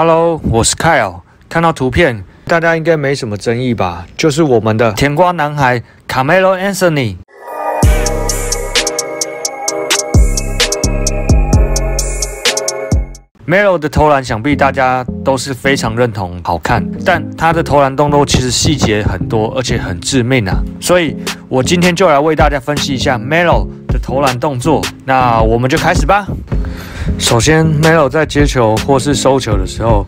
Hello，我是 Kyle。看到图片，大家应该没什么争议吧？就是我们的甜瓜男孩 Camelo Anthony。Melo 的投篮，想必大家都是非常认同，好看。但他的投篮动作其实细节很多，而且很致命啊！所以我今天就来为大家分析一下 Melo 的投篮动作。那我们就开始吧。首先，Melo 在接球或是收球的时候，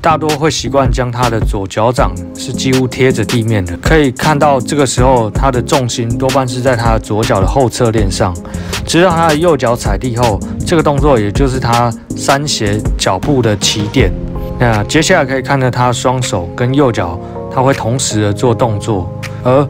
大多会习惯将他的左脚掌是几乎贴着地面的。可以看到，这个时候他的重心多半是在他的左脚的后侧链上，直到他的右脚踩地后，这个动作也就是他三斜脚步的起点。那接下来可以看到他双手跟右脚，他会同时的做动作，而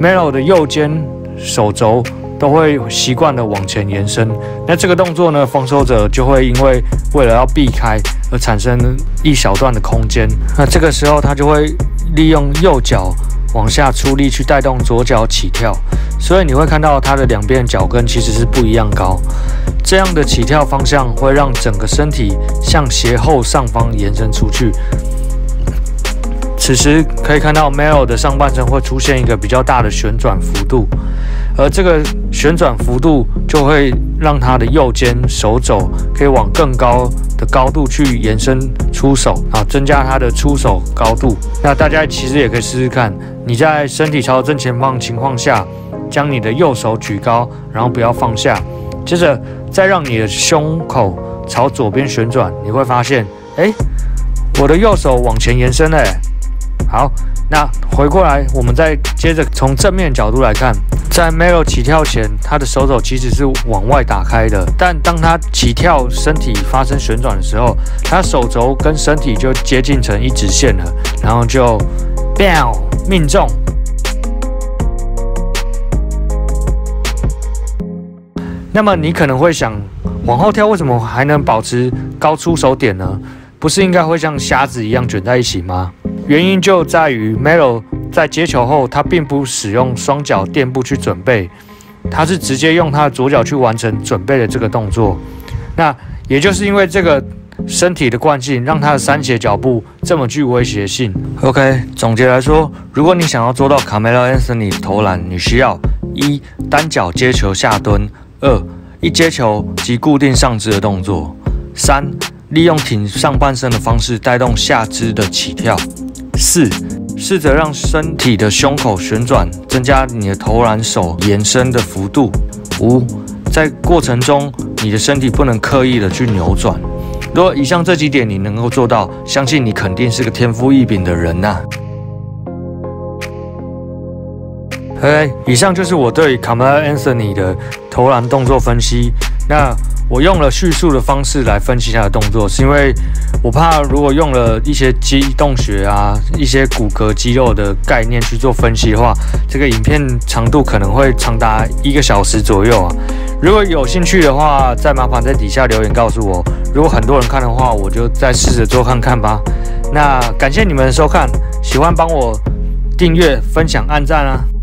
Melo 的右肩手肘。都会习惯的往前延伸，那这个动作呢，防守者就会因为为了要避开而产生一小段的空间，那这个时候他就会利用右脚往下出力去带动左脚起跳，所以你会看到他的两边脚跟其实是不一样高，这样的起跳方向会让整个身体向斜后上方延伸出去。此时可以看到 Melo 的上半身会出现一个比较大的旋转幅度。而这个旋转幅度就会让他的右肩手肘可以往更高的高度去延伸出手啊，增加他的出手高度。那大家其实也可以试试看，你在身体朝正前方情况下，将你的右手举高，然后不要放下，接着再让你的胸口朝左边旋转，你会发现，哎，我的右手往前延伸了。好，那回过来，我们再接着从正面角度来看。在 Melo 起跳前，他的手肘其实是往外打开的，但当他起跳，身体发生旋转的时候，他手肘跟身体就接近成一直线了，然后就 bang 命中。那么你可能会想，往后跳为什么还能保持高出手点呢？不是应该会像瞎子一样卷在一起吗？原因就在于 Melo。在接球后，他并不使用双脚垫步去准备，他是直接用他的左脚去完成准备的这个动作。那也就是因为这个身体的惯性，让他的三节脚步这么具威胁性。OK，总结来说，如果你想要做到卡梅拉·安森尼投篮，你需要一单脚接球下蹲，二一接球即固定上肢的动作，三利用挺上半身的方式带动下肢的起跳，四。试着让身体的胸口旋转，增加你的投篮手延伸的幅度。五，在过程中，你的身体不能刻意的去扭转。如果以上这几点你能够做到，相信你肯定是个天赋异禀的人呐。嘿，以上就是我对 Kamal Anthony 的投篮动作分析。那我用了叙述的方式来分析他的动作，是因为我怕如果用了一些肌动学啊、一些骨骼肌肉的概念去做分析的话，这个影片长度可能会长达一个小时左右啊。如果有兴趣的话，再麻烦在底下留言告诉我。如果很多人看的话，我就再试着做看看吧。那感谢你们的收看，喜欢帮我订阅、分享、按赞啊。